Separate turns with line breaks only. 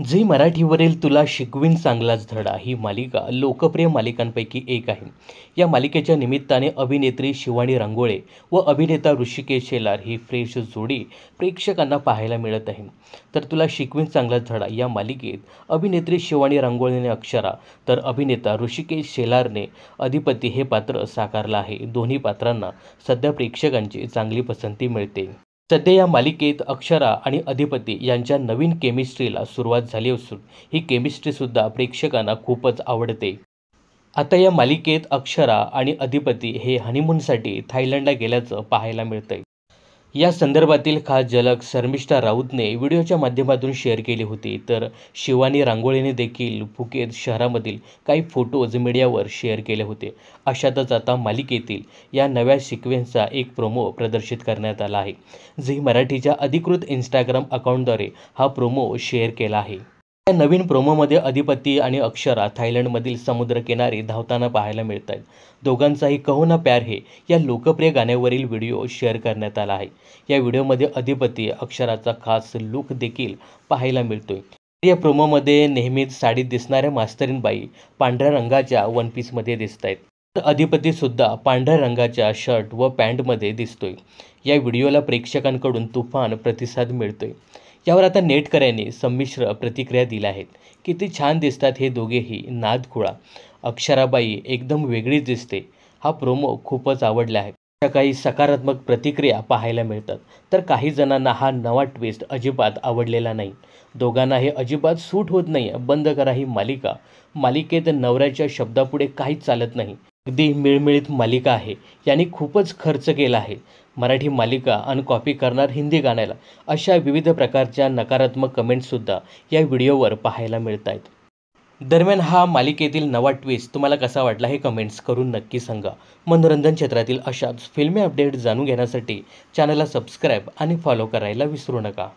Zee मराठीवरील तुला शिकवीन चांगलाच धडा ही मालिका लोकप्रिय मालिकांपैकी एक आहे. या मालिकेच्या निमित्ताने अभिनेत्री शिवानी रांगोळे व अभिनेता ऋषिकेश शेलार ही फ्रेश जोडी प्रेक्षकांना पाहायला मिळत आहे. तर तुला शिकवीन चांगलाच धडा या मालिकेत अभिनेत्री शिवानी रांगोळेने अक्षरा तर अभिनेता ऋषिकेश शेलारने अधिपती हे पात्र साकारलं आहे. दोन्ही पात्रांना सध्या प्रेक्षकांची चांगली पसंती मिळते. सध्या या मालिकेत अक्षरा आणि अधिपती यांच्या नवीन केमिस्ट्रीला सुरुवात झाली असून ही केमिस्ट्रीसुद्धा प्रेक्षकांना खूपच आवडते. आता या मालिकेत अक्षरा आणि अधिपती हे हनीमूनसाठी थायलंडला गेल्याचं पाहायला मिळतंय. या संदर्भातील खास झलक शर्मिष्ठा राऊतने व्हिडिओच्या माध्यमातून शेअर केली होती. तर शिवानी रांगोळीने देखील फुकेत शहरामधील काही फोटोज मीडियावर शेअर केले होते. अशातच आता मालिकेतील या नव्या सिक्वेन्सचा एक प्रोमो प्रदर्शित करण्यात आला आहे. झी मराठीच्या अधिकृत इंस्टाग्राम अकाउंटद्वारे हा प्रोमो शेअर केला आहे. या नवीन प्रोमोमध्ये अधिपती आणि अक्षरा थायलंडमधील समुद्रकिनारी धावताना पाहायला मिळत आहेत दोघांचाही कहो ना प्यार हे या लोकप्रिय गाण्यावरील व्हिडिओ शेअर करण्यात आला आहे. या व्हिडिओमध्ये अधिपती अक्षराचा खास लुक देखील पाहायला मिळतोय. या प्रोमोमध्ये नेहमीच साडीत दिसणाऱ्या मास्तरीनबाई पांढऱ्या रंगाच्या वन पीसमध्ये दिसत आहेत तर अधिपतीसुद्धा पांढऱ्या रंगाच्या शर्ट व पॅन्टमध्ये दिसतोय. या व्हिडिओला प्रेक्षकांकडून तुफान प्रतिसाद मिळतोय. यावर आता नेटकऱ्यांनी संमिश्र प्रतिक्रिया दिल्या आहेत. किती छान दिसतात हे दोघेही नादखुळा. अक्षराबाई एकदम वेगळीच दिसते. हा प्रोमो खूपच आवडला आहे. अशा काही सकारात्मक प्रतिक्रिया पाहायला मिळतात. तर काही जणांना हा नवा ट्विस्ट अजिबात आवडलेला नाही. दोघांना हे अजिबात सूट होत नाही बंद करा ही मालिका. मालिकेत नवऱ्याच्या शब्दापुढे काहीच चालत नाही. अगदी मिळमिळीत मालिका आहे. यांनी खूपच खर्च केला आहे. मराठी मालिका आणि कॉपी करणार हिंदी गाण्याला अशा विविध प्रकारच्या नकारात्मक कमेंट्ससुद्धा या व्हिडिओवर पाहायला मिळत आहेत दरम्यान हा मालिकेतील नवा ट्विस्ट तुम्हाला कसा वाटला हे कमेंट्स करून नक्की सांगा. मनोरंजन क्षेत्रातील अशाच फिल्मी अपडेट जाणून घेण्यासाठी चॅनलला सबस्क्राईब आणि फॉलो करायला विसरू नका.